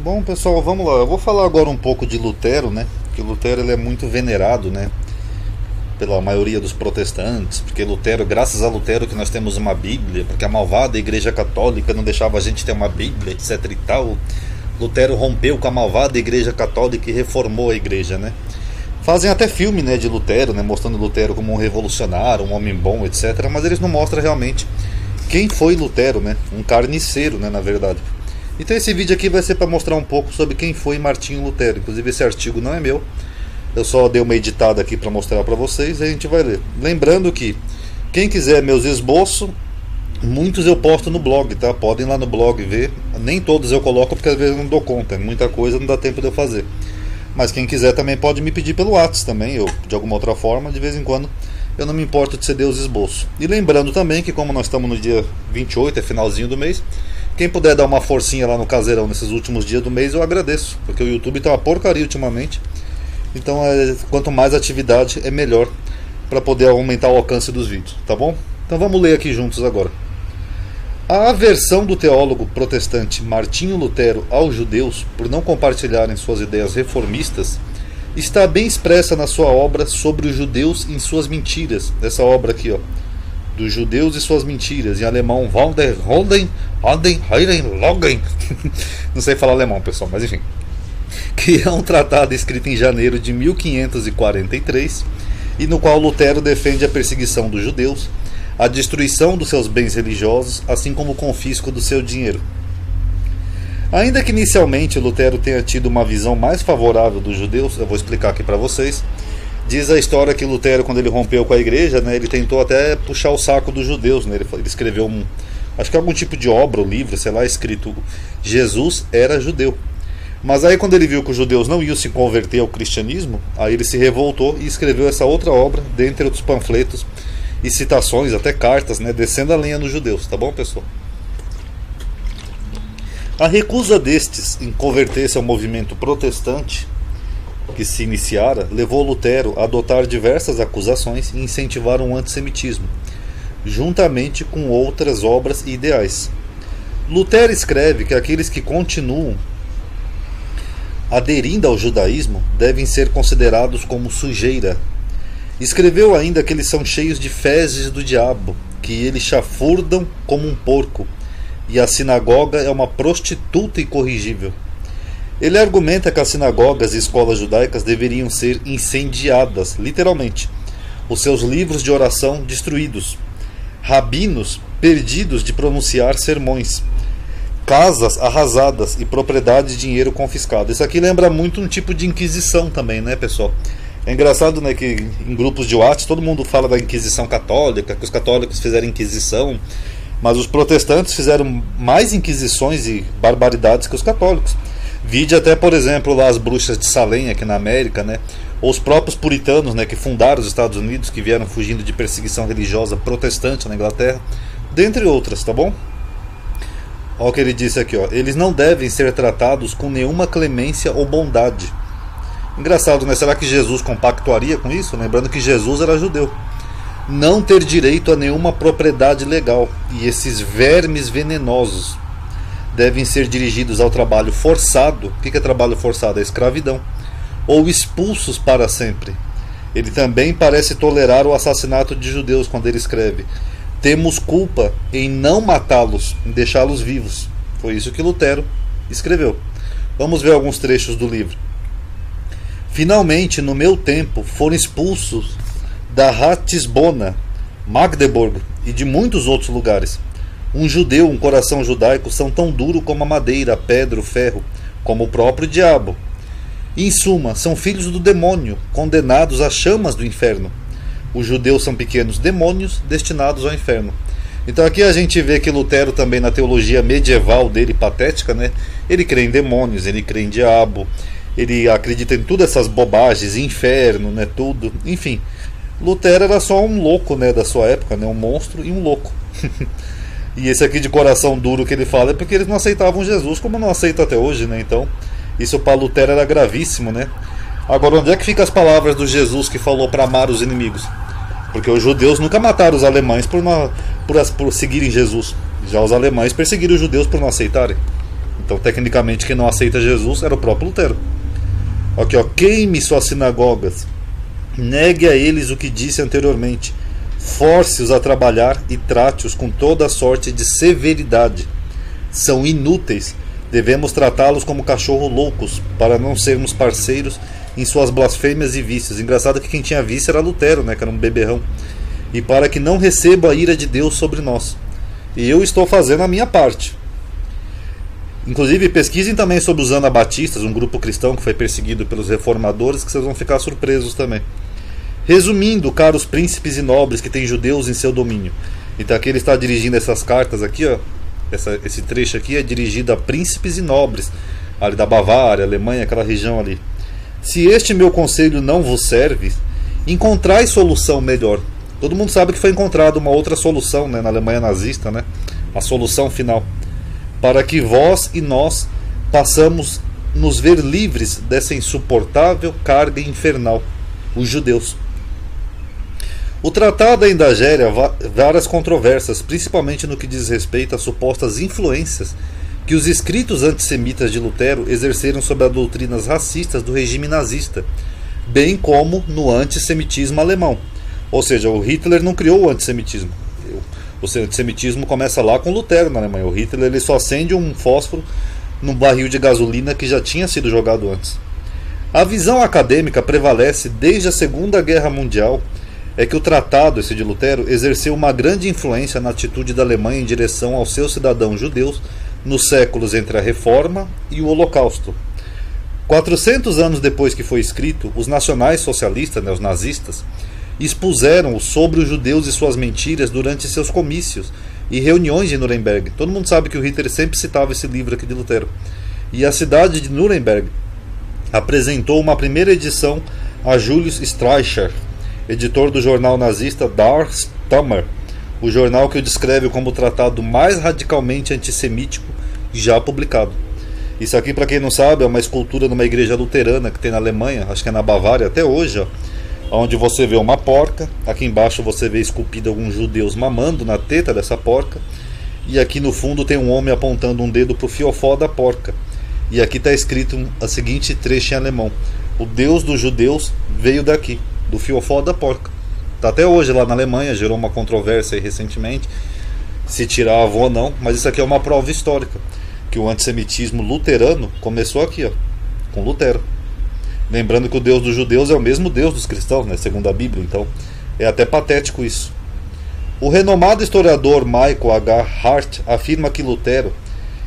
Bom, pessoal, vamos lá. Eu vou falar agora um pouco de Lutero, né? Que Lutero ele é muito venerado, né? Pela maioria dos protestantes, porque Lutero, graças a Lutero que nós temos uma Bíblia, porque a malvada Igreja Católica não deixava a gente ter uma Bíblia, etc e tal. Lutero rompeu com a malvada Igreja Católica e reformou a Igreja, né? Fazem até filme, né, de Lutero, né, mostrando Lutero como um revolucionário, um homem bom, etc. Mas eles não mostram realmente quem foi Lutero, né? Um carniceiro, né, na verdade. Então esse vídeo aqui vai ser para mostrar um pouco sobre quem foi Martinho Lutero. Inclusive esse artigo não é meu. Eu só dei uma editada aqui para mostrar para vocês e a gente vai ler. Lembrando que quem quiser meus esboços, muitos eu posto no blog, tá? Podem ir lá no blog ver. Nem todos eu coloco porque às vezes eu não dou conta. Muita coisa não dá tempo de eu fazer. Mas quem quiser também pode me pedir pelo WhatsApp também, ou de alguma outra forma, de vez em quando eu não me importo de ceder os esboços. E lembrando também que como nós estamos no dia 28, é finalzinho do mês, quem puder dar uma forcinha lá no caseirão nesses últimos dias do mês, eu agradeço, porque o YouTube tá uma porcaria ultimamente. Então, é, quanto mais atividade, é melhor para poder aumentar o alcance dos vídeos, tá bom? Então vamos ler aqui juntos agora. A aversão do teólogo protestante Martinho Lutero aos judeus por não compartilharem suas ideias reformistas está bem expressa na sua obra sobre os judeus em suas mentiras. Essa obra aqui, ó dos judeus e suas mentiras, em alemão Waldenholden, Holden, Heiren, Logen. Não sei falar alemão, pessoal, mas enfim. Que é um tratado escrito em janeiro de 1543 e no qual Lutero defende a perseguição dos judeus, a destruição dos seus bens religiosos, assim como o confisco do seu dinheiro. Ainda que inicialmente Lutero tenha tido uma visão mais favorável dos judeus, eu vou explicar aqui para vocês, Diz a história que Lutero, quando ele rompeu com a igreja, né, ele tentou até puxar o saco dos judeus. Né, ele, ele escreveu um, acho que algum tipo de obra livro, sei lá, escrito Jesus era judeu. Mas aí quando ele viu que os judeus não iam se converter ao cristianismo, aí ele se revoltou e escreveu essa outra obra, dentre outros panfletos e citações, até cartas, né, descendo a lenha nos judeus, tá bom, pessoal? A recusa destes em converter-se ao movimento protestante que se iniciara levou Lutero a adotar diversas acusações e incentivar um antissemitismo, juntamente com outras obras e ideais. Lutero escreve que aqueles que continuam aderindo ao judaísmo devem ser considerados como sujeira. Escreveu ainda que eles são cheios de fezes do diabo, que eles chafurdam como um porco, e a sinagoga é uma prostituta incorrigível. Ele argumenta que as sinagogas e escolas judaicas deveriam ser incendiadas, literalmente, os seus livros de oração destruídos, rabinos perdidos de pronunciar sermões, casas arrasadas e propriedade de dinheiro confiscado. Isso aqui lembra muito um tipo de inquisição também, né, pessoal? É engraçado, né, que em grupos de WhatsApp todo mundo fala da Inquisição Católica, que os católicos fizeram Inquisição, mas os protestantes fizeram mais inquisições e barbaridades que os católicos. Vide até, por exemplo, lá as bruxas de Salem aqui na América, né? Ou os próprios puritanos, né, que fundaram os Estados Unidos, que vieram fugindo de perseguição religiosa protestante na Inglaterra, dentre outras, tá bom? Olha o que ele disse aqui, ó. Eles não devem ser tratados com nenhuma clemência ou bondade. Engraçado, né? Será que Jesus compactuaria com isso? Lembrando que Jesus era judeu. Não ter direito a nenhuma propriedade legal. E esses vermes venenosos devem ser dirigidos ao trabalho forçado. O que é trabalho forçado? É escravidão. Ou expulsos para sempre. Ele também parece tolerar o assassinato de judeus quando ele escreve: Temos culpa em não matá-los, em deixá-los vivos. Foi isso que Lutero escreveu. Vamos ver alguns trechos do livro. Finalmente, no meu tempo, foram expulsos da Ratisbona, Magdeburg e de muitos outros lugares. Um judeu, um coração judaico, são tão duro como a madeira, a pedra, o ferro, como o próprio diabo. Em suma, são filhos do demônio, condenados às chamas do inferno. Os judeus são pequenos demônios destinados ao inferno. Então aqui a gente vê que Lutero também na teologia medieval dele, patética, né? Ele crê em demônios, ele crê em diabo, ele acredita em todas essas bobagens, inferno, né? Tudo, enfim. Lutero era só um louco, né? Da sua época, né? Um monstro e um louco. E esse aqui de coração duro que ele fala é porque eles não aceitavam Jesus como não aceitam até hoje, né? Então, isso para Lutero era gravíssimo, né? Agora, onde é que ficam as palavras do Jesus que falou para amar os inimigos? Porque os judeus nunca mataram os alemães por, não, por, por seguirem Jesus. Já os alemães perseguiram os judeus por não aceitarem. Então, tecnicamente, quem não aceita Jesus era o próprio Lutero. Aqui, ó, queime suas sinagogas, negue a eles o que disse anteriormente, force-os a trabalhar e trate-os com toda sorte de severidade. São inúteis, devemos tratá-los como cachorro loucos, para não sermos parceiros em suas blasfêmias e vícios. Engraçado que quem tinha vício era Lutero, né, que era um beberrão. E para que não receba a ira de Deus sobre nós. E eu estou fazendo a minha parte. Inclusive, pesquisem também sobre os anabatistas, um grupo cristão que foi perseguido pelos reformadores, que vocês vão ficar surpresos também. Resumindo, caros príncipes e nobres que têm judeus em seu domínio. Então aqui ele está dirigindo essas cartas aqui, ó. Essa, esse trecho aqui é dirigido a príncipes e nobres, ali da Bavária, Alemanha, aquela região ali. Se este meu conselho não vos serve, encontrai solução melhor. Todo mundo sabe que foi encontrada uma outra solução né, na Alemanha nazista, né? A solução final para que vós e nós passamos nos ver livres dessa insuportável carga infernal, os judeus. O tratado ainda gera várias controvérsias, principalmente no que diz respeito às supostas influências que os escritos antissemitas de Lutero exerceram sobre as doutrinas racistas do regime nazista, bem como no antissemitismo alemão. Ou seja, o Hitler não criou o antissemitismo, o antissemitismo começa lá com Lutero na Alemanha. O Hitler ele só acende um fósforo num barril de gasolina que já tinha sido jogado antes. A visão acadêmica prevalece desde a Segunda Guerra Mundial é que o tratado, esse de Lutero, exerceu uma grande influência na atitude da Alemanha em direção aos seus cidadãos judeus nos séculos entre a Reforma e o Holocausto. 400 anos depois que foi escrito, os nacionais socialistas, né, os nazistas, expuseram sobre os judeus e suas mentiras durante seus comícios e reuniões de Nuremberg. Todo mundo sabe que o Hitler sempre citava esse livro aqui de Lutero. E a cidade de Nuremberg apresentou uma primeira edição a Julius Streicher, editor do jornal nazista Der Stammer, o jornal que o descreve como o tratado mais radicalmente antissemítico já publicado. Isso aqui, para quem não sabe, é uma escultura numa igreja luterana que tem na Alemanha, acho que é na Bavária até hoje. Ó onde você vê uma porca, aqui embaixo você vê esculpido alguns judeus mamando na teta dessa porca, e aqui no fundo tem um homem apontando um dedo para o fiofó da porca. E aqui está escrito a seguinte trecho em alemão: O Deus dos judeus veio daqui, do fiofó da porca. Está até hoje lá na Alemanha, gerou uma controvérsia recentemente, se tirava ou não, mas isso aqui é uma prova histórica, que o antissemitismo luterano começou aqui, ó, com Lutero. Lembrando que o Deus dos judeus é o mesmo Deus dos cristãos, né, segundo a Bíblia, então é até patético isso. O renomado historiador Michael H. Hart afirma que Lutero,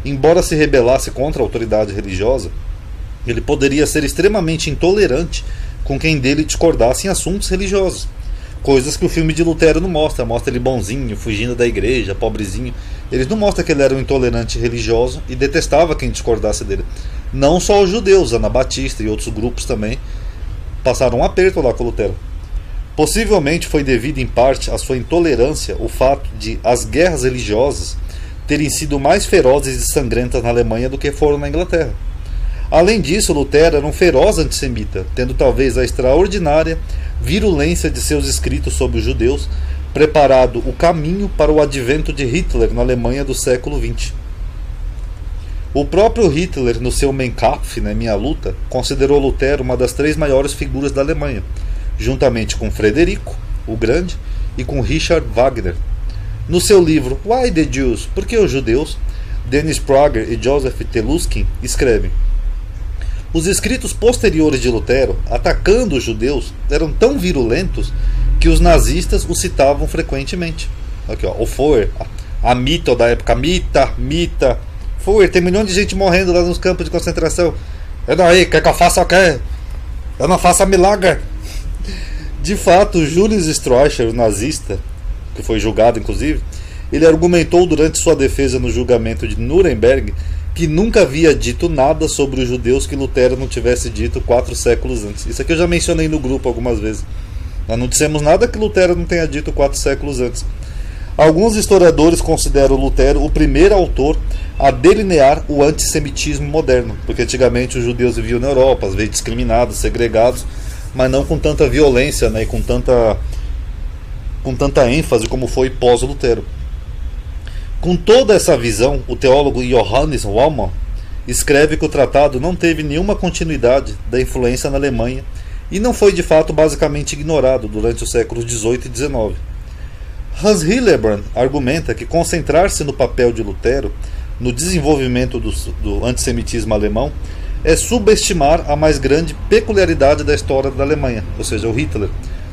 embora se rebelasse contra a autoridade religiosa, ele poderia ser extremamente intolerante com quem dele discordasse em assuntos religiosos. Coisas que o filme de Lutero não mostra. Mostra ele bonzinho, fugindo da igreja, pobrezinho. Eles não mostram que ele era um intolerante religioso e detestava quem discordasse dele. Não só os judeus, Anabatista e outros grupos também passaram um aperto lá com Lutero. Possivelmente foi devido em parte à sua intolerância o fato de as guerras religiosas terem sido mais ferozes e sangrentas na Alemanha do que foram na Inglaterra. Além disso, Lutero era um feroz antissemita, tendo talvez a extraordinária virulência de seus escritos sobre os judeus preparado o caminho para o advento de Hitler na Alemanha do século XX. O próprio Hitler, no seu Mein Kampf, né, Minha Luta, considerou Lutero uma das três maiores figuras da Alemanha, juntamente com Frederico, o Grande, e com Richard Wagner. No seu livro Why the Jews? Por que os judeus? Dennis Prager e Joseph Teluskin escrevem: Os escritos posteriores de Lutero, atacando os judeus, eram tão virulentos que os nazistas o citavam frequentemente. Aqui, ó, o Foer, a, a mito da época, mita, mita, Fui, tem milhão de gente morrendo lá nos campos de concentração. Eu não aí, quer que eu faça o quê? Eu não faço milagre. De fato, Julius Streicher, o nazista, que foi julgado inclusive, ele argumentou durante sua defesa no julgamento de Nuremberg que nunca havia dito nada sobre os judeus que Lutero não tivesse dito quatro séculos antes. Isso aqui eu já mencionei no grupo algumas vezes. Nós não dissemos nada que Lutero não tenha dito quatro séculos antes. Alguns historiadores consideram Lutero o primeiro autor a delinear o antissemitismo moderno, porque antigamente os judeus viviam na Europa, às vezes discriminados, segregados, mas não com tanta violência né, e com tanta, com tanta ênfase como foi pós-Lutero. Com toda essa visão, o teólogo Johannes Wallmann escreve que o tratado não teve nenhuma continuidade da influência na Alemanha e não foi de fato basicamente ignorado durante os séculos XVIII e XIX. Hans Hillebrand argumenta que concentrar-se no papel de Lutero no desenvolvimento do, do antissemitismo alemão é subestimar a mais grande peculiaridade da história da Alemanha, ou seja, o Hitler.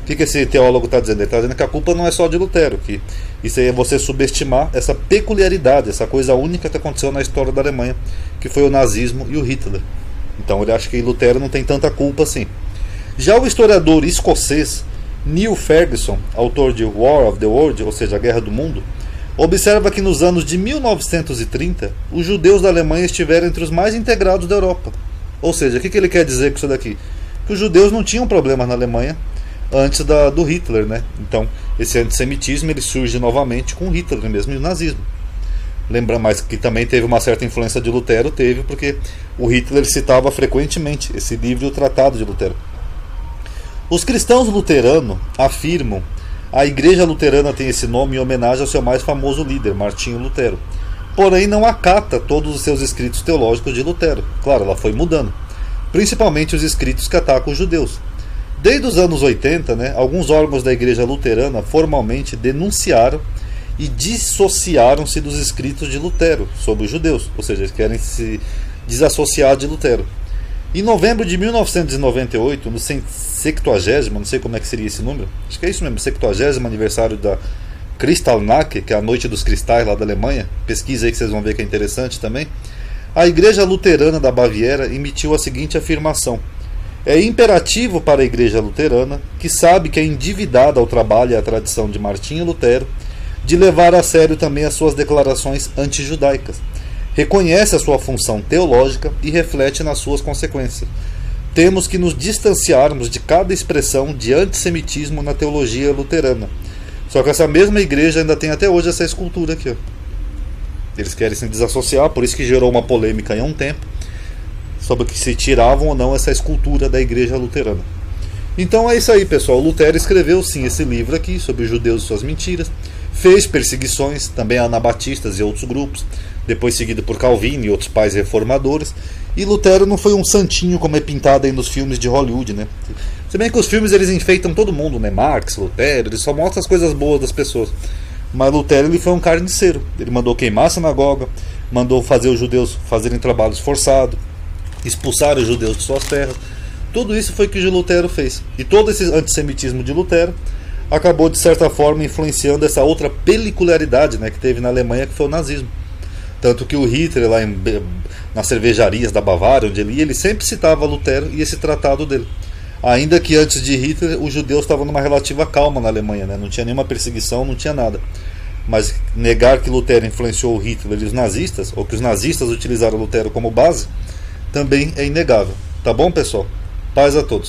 Que, que esse teólogo está dizendo? Ele está dizendo que a culpa não é só de Lutero, que isso é você subestimar essa peculiaridade, essa coisa única que aconteceu na história da Alemanha, que foi o nazismo e o Hitler. Então ele acha que Lutero não tem tanta culpa assim. Já o historiador escocês Neil Ferguson, autor de War of the World, ou seja, a Guerra do Mundo, observa que nos anos de 1930 os judeus da Alemanha estiveram entre os mais integrados da Europa. Ou seja, o que, ele quer dizer com isso daqui? Que os judeus não tinham problemas na Alemanha antes da, do Hitler, né? Então, esse antissemitismo ele surge novamente com Hitler mesmo e o nazismo. Lembra mais que também teve uma certa influência de Lutero, teve porque o Hitler citava frequentemente esse livro o Tratado de Lutero. Os cristãos luteranos afirmam a Igreja Luterana tem esse nome em homenagem ao seu mais famoso líder, Martinho Lutero. Porém, não acata todos os seus escritos teológicos de Lutero. Claro, ela foi mudando. Principalmente os escritos que atacam os judeus. Desde os anos 80, né, alguns órgãos da Igreja Luterana formalmente denunciaram e dissociaram-se dos escritos de Lutero sobre os judeus, ou seja, eles querem se desassociar de Lutero. Em novembro de 1998, no 70, não sei como é que seria esse número, acho que é isso mesmo, 70 aniversário da Kristallnacht, que é a Noite dos Cristais lá da Alemanha, pesquisa aí que vocês vão ver que é interessante também, a Igreja Luterana da Baviera emitiu a seguinte afirmação: É imperativo para a Igreja Luterana, que sabe que é endividada ao trabalho e à tradição de Martinho Lutero, de levar a sério também as suas declarações antijudaicas reconhece a sua função teológica e reflete nas suas consequências. Temos que nos distanciarmos de cada expressão de antissemitismo na teologia luterana. Só que essa mesma igreja ainda tem até hoje essa escultura aqui. Ó. Eles querem se desassociar, por isso que gerou uma polêmica em um tempo sobre que se tiravam ou não essa escultura da igreja luterana. Então é isso aí, pessoal. Lutero escreveu sim esse livro aqui sobre os judeus e suas mentiras. Fez perseguições também a anabatistas e outros grupos depois seguido por Calvino e outros pais reformadores. E Lutero não foi um santinho como é pintado aí nos filmes de Hollywood, né? Se bem que os filmes eles enfeitam todo mundo, né? Marx, Lutero, eles só mostram as coisas boas das pessoas. Mas Lutero ele foi um carniceiro. Ele mandou queimar a sinagoga, mandou fazer os judeus fazerem trabalhos forçados, expulsar os judeus de suas terras. Tudo isso foi o que Lutero fez. E todo esse antissemitismo de Lutero acabou de certa forma influenciando essa outra peculiaridade, né, que teve na Alemanha, que foi o nazismo. Tanto que o Hitler, lá em, nas cervejarias da Bavária, onde ele ia, ele sempre citava Lutero e esse tratado dele. Ainda que antes de Hitler, os judeus estavam numa relativa calma na Alemanha, né? não tinha nenhuma perseguição, não tinha nada. Mas negar que Lutero influenciou Hitler e os nazistas, ou que os nazistas utilizaram Lutero como base, também é inegável. Tá bom, pessoal? Paz a todos.